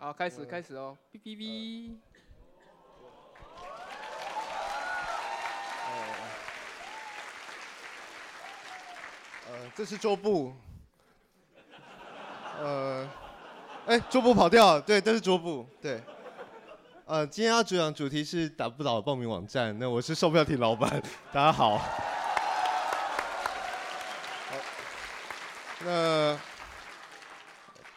好，开始开始哦，哔哔哔。呃，这是桌布。呃，哎，桌布跑掉，对，这是桌布，对。呃，今天要主讲主题是打不倒报名网站，那我是售票亭老板，大家好。那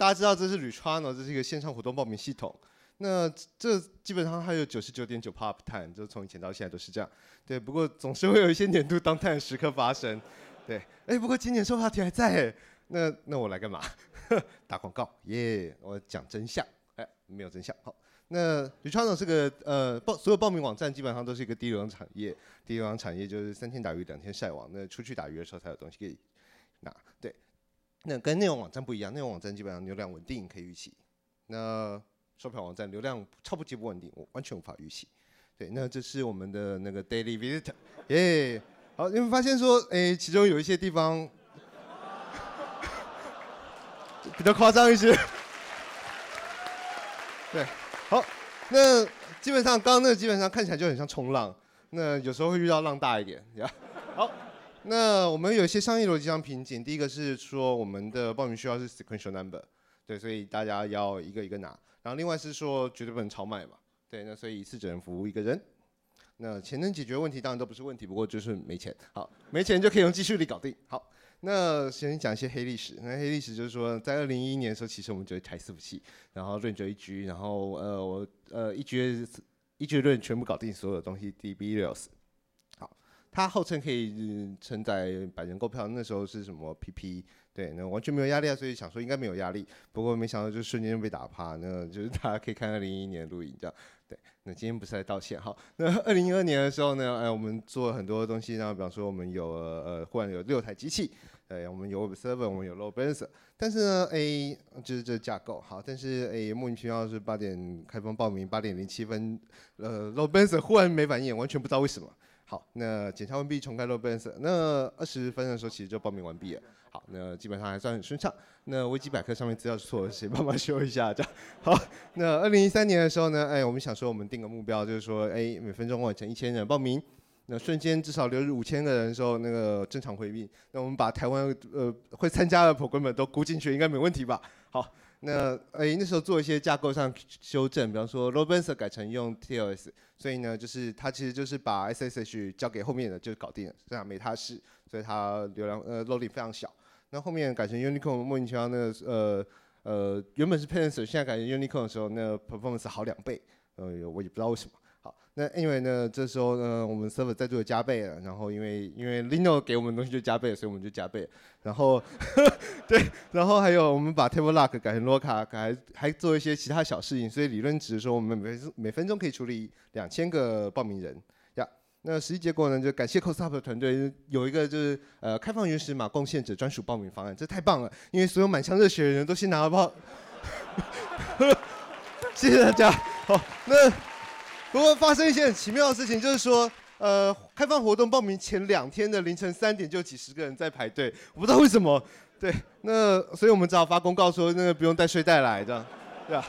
大家知道这是 Retrano，这是一个线上活动报名系统。那这基本上还有九十九点九 pop time，就从以前到现在都是这样。对，不过总是会有一些年度当 time 时刻发生。对，哎，不过今年售票题还在哎。那那我来干嘛？打广告耶！我讲真相，哎，没有真相。好，那 Retrano 是个呃报所有报名网站基本上都是一个低流量产业，低流量产业就是三天打鱼两天晒网，那出去打鱼的时候才有东西可以拿。对。那跟内容网站不一样，内容网站基本上流量稳定可以预期。那售票网站流量超不及不稳定，我完全无法预期。对，那这是我们的那个 daily visitor，耶。好，你们发现说，哎，其中有一些地方比较夸张一些。对，好，那基本上刚刚那基本上看起来就很像冲浪，那有时候会遇到浪大一点，呀。好。那我们有一些商业逻辑上瓶颈。第一个是说，我们的报名需要是 sequential number，对，所以大家要一个一个拿。然后另外是说，绝对不能超卖嘛，对，那所以一次只能服务一个人。那钱能解决问题，当然都不是问题，不过就是没钱。好，没钱就可以用技术力搞定。好，那先讲一些黑历史。那黑历史就是说，在二零一一年的时候，其实我们就台伺服器，然后 range 一局，然后呃我呃一局一局论全部搞定所有东西，DB r e l s。它号称可以承载百人购票，那时候是什么 PP？对，那完全没有压力啊，所以想说应该没有压力。不过没想到就瞬间被打趴，那就是大家可以看二零一一年录影这样。对，那今天不是来道歉哈。那二零一二年的时候呢，哎，我们做了很多东西，然后比方说我们有呃，忽然有六台机器，哎，我们有 Server，我们有 Load Balancer，但是呢哎就是这架构好，但是哎，莫名其妙是八点开放报名，八点零七分，呃，Load Balancer 忽然没反应，完全不知道为什么。好，那检查完毕，重开 load balancer。那二十分的时候，其实就报名完毕了。好，那基本上还算很顺畅。那维基百科上面资料错的，谁帮忙修一下？这样。好，那二零一三年的时候呢，哎，我们想说，我们定个目标，就是说，哎，每分钟完成一千人报名，那瞬间至少流入五千个人的时候，那个正常回避。那我们把台湾呃会参加的 program 都估进去，应该没问题吧？好。那诶，那时候做一些架构上修正，比方说 robins 改成用 TLS，所以呢，就是它其实就是把 SSH 交给后面的就搞定了，这样没它事，所以它流量呃 loading 非常小。那后面改成 Unicode，莫名其妙那个呃呃原本是 p a n c e r 现在改成 Unicode 的时候，那 performance 好两倍，呃我也不知道为什么。那因为呢，这时候呢，我们 server 再度加倍了，然后因为因为 Lino 给我们东西就加倍，所以我们就加倍，然后 对，然后还有我们把 Table Lock 改成 Lock，还还做一些其他小事情，所以理论值说我们每每分钟可以处理两千个报名人呀。那实际结果呢，就感谢 c o s t u p 团队有一个就是呃开放原始码贡献者专属报名方案，这太棒了，因为所有满腔热血的人都先拿了报，谢谢大家。好，那。不过发生一些很奇妙的事情，就是说，呃，开放活动报名前两天的凌晨三点就几十个人在排队，我不知道为什么。对，那所以我们只好发公告说，那个不用带睡袋来，这样，对吧？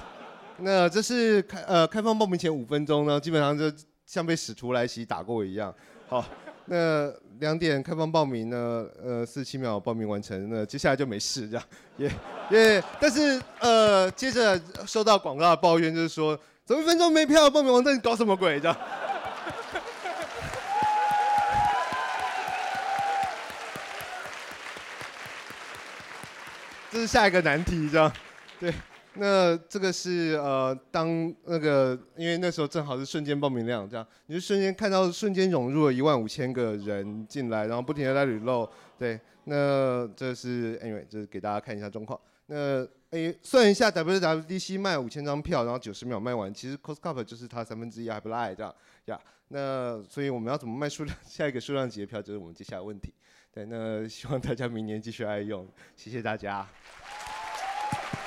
那这是开呃开放报名前五分钟呢，基本上就像被使徒来袭打过一样。好，那两点开放报名呢，呃，四七秒报名完成，那接下来就没事，这样，耶耶。但是呃，接着收到广告的抱怨就是说。走一分钟没票，报名网站搞什么鬼？这样，这是下一个难题，这样，对。那这个是呃，当那个，因为那时候正好是瞬间报名量，这样，你就瞬间看到瞬间涌入了一万五千个人进来，然后不停的在捋漏，对。那这是 anyway，就是给大家看一下状况。那诶，算一下，WWDC 卖五千张票，然后九十秒卖完，其实 Costco 就是它三分之一还不赖这样呀。那所以我们要怎么卖数量下一个数量级的票，就是我们接下来问题。对，那希望大家明年继续爱用，谢谢大家。